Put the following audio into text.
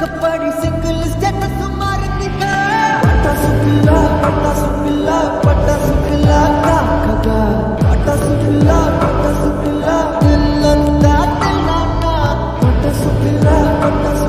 கப்பாடி single status மாறுங்க பட்டாசு பில்லா பட்டாசு பில்லா பட்டாசு பில்லா காக்கா பட்டாசு பில்லா பட்டாசு பில்லா இல்லந்தா தல்லாட்டா பட்டாசு பில்லா பட்டாசு